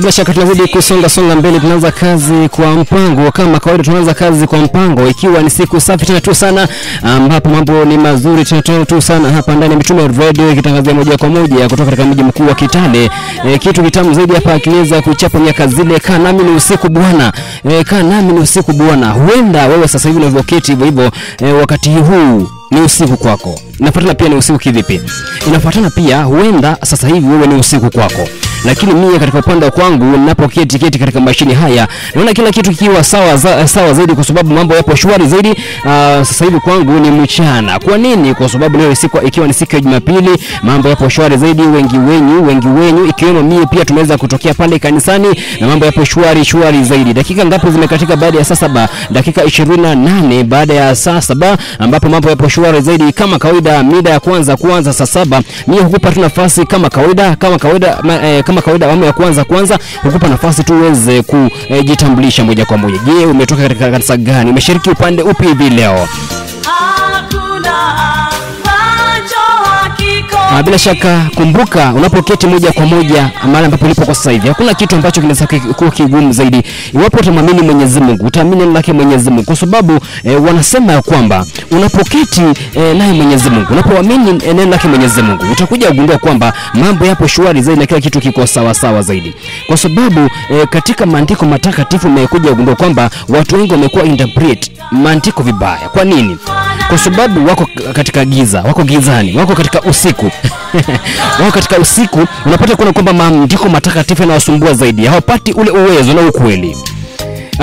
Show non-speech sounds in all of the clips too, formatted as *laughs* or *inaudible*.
bila shaka tunazidi kusonga songa mbele, tunaanza kazi kwa mpango kama kawaida. Tunaanza kazi kwa mpango, ikiwa ni siku safi tena tu sana, ambapo mambo ni mazuri tena tu sana hapa ndani ya Mitume Radio, ikitangazia moja kwa moja kutoka katika mji mkuu wa Kitale. E, kitu kitamu zaidi hapa akiweza kuchapa miaka zile, kaa nami ni usiku bwana, e, kaa nami ni usiku bwana. Huenda wewe sasa hivi unavyoketi hivyo hivyo, e, wakati huu ni usiku kwako. Inafuatana pia ni usiku kivipi? Inafuatana pia huenda sasa hivi wewe ni usiku kwako lakini mimi katika upande wa kwangu ninapoketi keti katika mashini haya naona kila kitu kikiwa sawa, za, sawa zaidi kwa sababu mambo yapo shwari zaidi. Uh, sasa hivi kwangu ni mchana. Kwa nini? Kwa sababu leo siku, ikiwa ni siku ya Jumapili, mambo yapo shwari zaidi. Wengi wenyu wengi wenyu ikiwemo mimi pia tumeweza kutokea pale kanisani na mambo yapo shwari shwari zaidi. Dakika ngapi zimekatika baada ya saa saba? Dakika 28 baada ya saa saba ambapo mambo yapo shwari zaidi kama kawaida. Mida ya kwanza kuanza saa saba, mimi hukupa tu nafasi kama kawaida kama kawaida ma, eh, kama kawaida awamu ya kwanza kwanza hukupa nafasi tu uweze kujitambulisha moja kwa moja. Je, umetoka katika kanisa gani? Umeshiriki upande upi hivi leo? Ah, bila shaka kumbuka, unapoketi moja kwa moja mahali ambapo ulipo kwa sasa hivi, hakuna kitu ambacho kinaweza kuwa kigumu zaidi iwapo utamwamini Mwenyezi Mungu, utaamini neno lake Mwenyezi Mungu, kwa sababu eh, wanasema ya kwamba unapoketi eh, naye Mwenyezi Mungu, unapoamini eh, neno lake Mwenyezi Mungu, utakuja kugundua kwamba mambo yapo shwari zaidi na kila kitu kiko sawa sawa zaidi, kwa sababu eh, katika maandiko matakatifu umekuja kugundua kwamba watu wengi wamekuwa interpret maandiko vibaya. Kwa nini? Kwa sababu wako katika giza, wako gizani, wako katika usiku *laughs* wako katika usiku unapata kuona kwamba maandiko matakatifu yanawasumbua zaidi, hawapati ule uwezo na ukweli.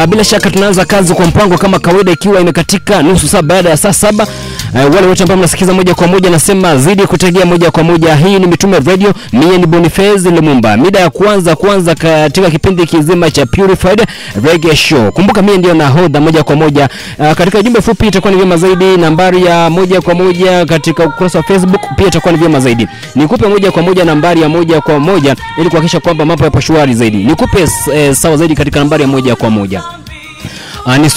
Bila shaka tunaanza kazi kwa mpango kama kawaida, ikiwa imekatika nusu saa baada ya saa saba. Uh, wale wote ambao mnasikiza moja kwa moja, nasema zidi kutegea moja kwa moja. Hii ni Mitume Radio, mie ni Boniface Lumumba. Mida ya kwanza kwanza katika kipindi kizima cha Purified Reggae Show. Kumbuka mie ndio nahodha moja kwa moja. Uh, katika jumbe fupi itakuwa ni vyema zaidi, nambari ya moja kwa moja katika ukurasa wa Facebook pia itakuwa ni vyema zaidi. Nikupe moja kwa moja nambari ya moja kwa moja ili kuhakikisha kwamba mambo yapo shwari zaidi. Nikupe eh, sawa zaidi katika nambari ya moja kwa moja ni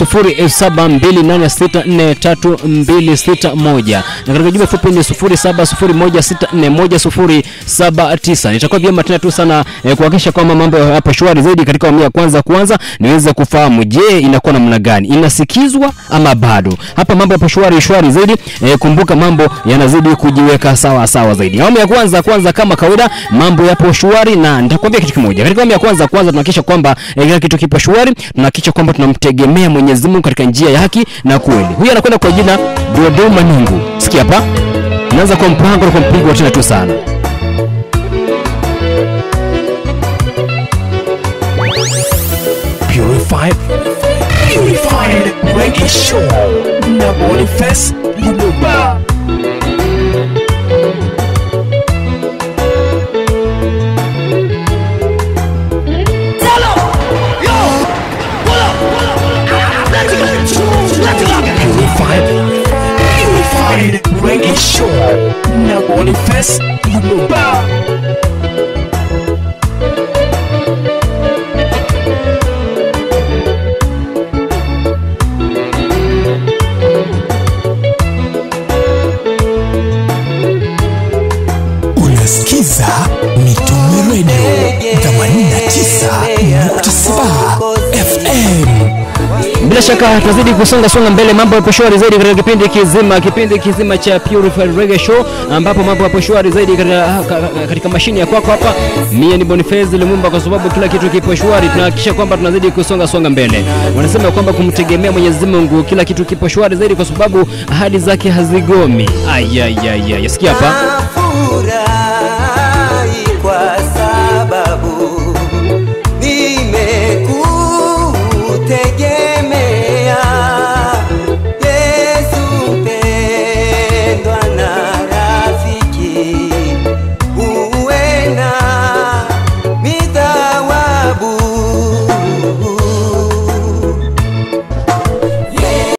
mbili sita moja na katika jumbe fupi ni sufuri saba sufuri moja sita nne moja sufuri saba tisa. Nitakuwa vyema tena tu sana eh, kuhakikisha kwamba mambo yapo shwari zaidi katika awamu ya kwanza kwanza niweze kufahamu, je, inakuwa namna gani, inasikizwa ama bado? Hapa mambo yapo shwari shwari zaidi. Eh, kumbuka mambo yanazidi kujiweka sawa sawa zaidi. Awamu ya kwanza kwanza kama kawaida mambo yapo shwari, na nitakwambia kitu kimoja. Katika awamu ya kwanza kwanza tunahakikisha kwamba eh, kitu kipo shwari, tunahakikisha kwamba tunamtegemea Mwenyezi Mungu katika njia ya haki na kweli. Huyu anakwenda kwa jina Dodo Maningu. Sikia hapa, naanza kwa mpango na kwa mpigo tena tu sana. Purified, Purified Reggae na Purified Reggae Show na Boniface Lumumba. Unasikiza Mitume Radio 89.7 FM. Bila shaka tunazidi kusonga songa mbele, mambo yapo shwari zaidi katika kipindi kizima kipindi kizima cha Purified Reggae Show, ambapo mambo yapo shwari zaidi katika, katika mashine ya kwako hapa. Mie ni Boniface Lumumba, kwa sababu kila kitu kipo shwari, tunahakikisha kwamba tunazidi kusonga songa mbele. Wanasema kwamba kumtegemea Mwenyezi Mungu, kila kitu kipo shwari zaidi, kwa sababu ahadi zake hazigomi. Ayayaya, yasikia hapa